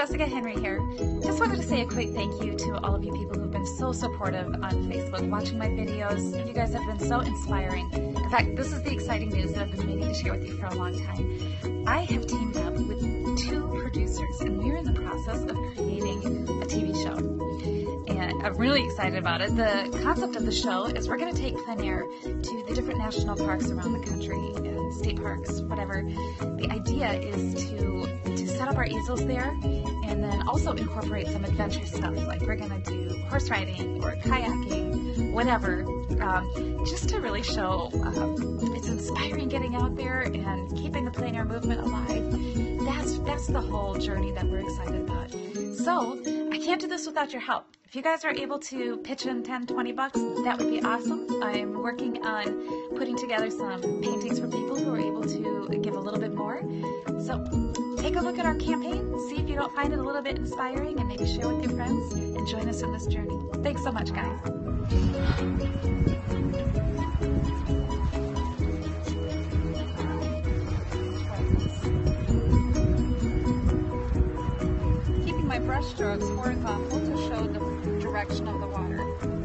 Jessica Henry here. Just wanted to say a quick thank you to all of you people who've been so supportive on Facebook, watching my videos. You guys have been so inspiring. In fact, this is the exciting news that I've been meaning to share with you for a long time. I have teamed I'm really excited about it. The concept of the show is we're going to take plein air to the different national parks around the country, and state parks, whatever. The idea is to to set up our easels there and then also incorporate some adventure stuff like we're going to do horse riding or kayaking whatever um, just to really show um, it's inspiring getting out there and keeping the plein air movement alive that's the whole journey that we're excited about so i can't do this without your help if you guys are able to pitch in 10 20 bucks that would be awesome i'm working on putting together some paintings for people who are able to give a little bit more so take a look at our campaign, see if you don't find it a little bit inspiring, and maybe share with your friends and join us on this journey. Thanks so much, guys. brush strokes horizontal to show the direction of the water.